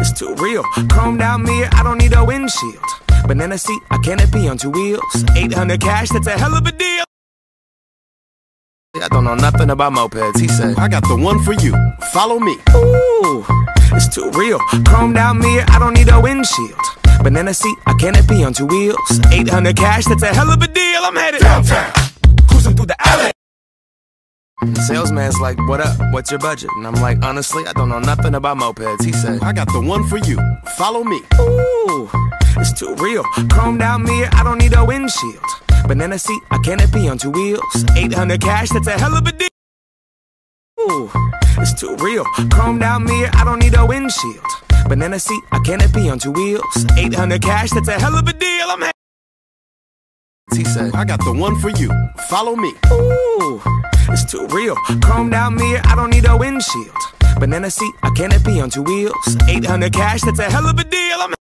it's too real. Chrome down mirror, I don't need a windshield. Banana seat, I canopy on two wheels. 800 cash, that's a hell of a deal. I don't know nothing about mopeds. He said, I got the one for you. Follow me. Ooh, it's too real. Chrome down mirror, I don't need a windshield. Banana seat, I canopy on two wheels. 800 cash, that's a hell of a deal. I'm headed Downtown. cruising through the alley. Salesman's like, what up? What's your budget? And I'm like, honestly, I don't know nothing about mopeds. He said, I got the one for you. Follow me. Ooh, it's too real. Chrome down mirror, I don't need a windshield. Banana seat, I canopy on two wheels. 800 cash, that's a hell of a deal. Ooh, it's too real. Chrome down mirror, I don't need a windshield. Banana seat, I canopy on two wheels. 800 cash, that's a hell of a deal. I'm he- He said, I got the one for you. Follow me. Ooh, it's too real. Chrome down mirror, I don't need a windshield. Banana seat, I canopy on two wheels. 800 cash, that's a hell of a deal. I'm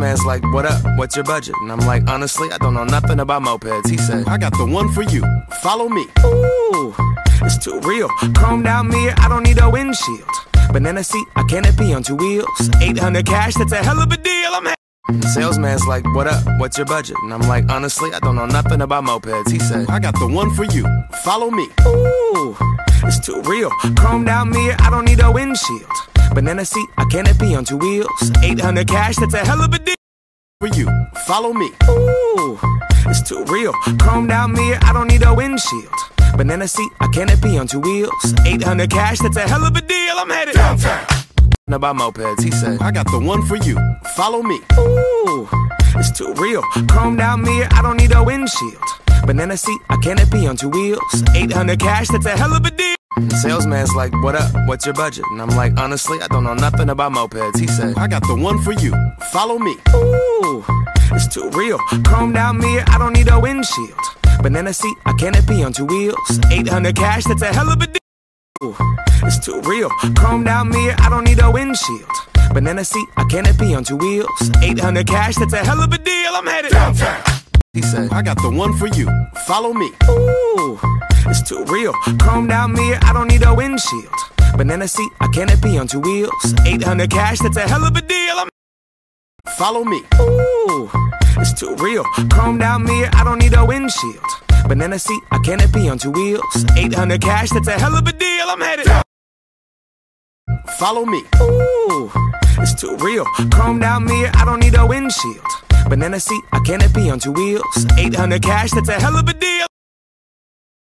man's like, what up? What's your budget? And I'm like, honestly, I don't know nothing about mopeds. He said, I got the one for you. Follow me. Ooh, it's too real. Chrome down mirror, I don't need a windshield. Banana seat, I canopy on two wheels. 800 cash, that's a hell of a deal. I'm Salesman's like, what up? What's your budget? And I'm like, honestly, I don't know nothing about mopeds. He said, I got the one for you. Follow me. Ooh, it's too real. Chrome down mirror, I don't need a windshield. Banana seat, I canopy on two wheels. 800 cash, that's a hell of a deal. For you. Follow me. Ooh, it's too real. Chrome down mirror, I don't need a windshield. Banana seat, I canopy on two wheels. 800 cash, that's a hell of a deal. I'm headed Downtown. About mopeds. He said, I got the one for you. Follow me. Ooh, it's too real. Chrome down mirror, I don't need a windshield. Banana seat, I canopy on two wheels. 800 cash, that's a hell of a deal. Salesman's like, what up? What's your budget? And I'm like, honestly, I don't know nothing about mopeds. He said, I got the one for you. Follow me. Ooh, it's too real. Chrome down mirror, I don't need a windshield. Banana seat, I canopy on two wheels. 800 cash, that's a hell of a deal. Ooh, it's too real. Chrome down mirror, I don't need a windshield. Banana seat, I canopy on two wheels. 800 cash, that's a hell of a deal. I'm headed Downtown. He said, I got the one for you. Follow me. Ooh, it's too real. Chrome down mirror, I don't need a windshield. Banana seat, I canopy on two wheels. 800 cash, that's a hell of a deal. I'm Follow me. Ooh, it's too real. Chrome down mirror, I don't need a windshield. Banana seat, I canopy on two wheels. 800 cash, that's a hell of a deal. I'm headed Follow me. Ooh, it's too real. Chrome down mirror, I don't need a windshield. Banana seat, I canopy on two wheels. 800 cash, that's a hell of a deal.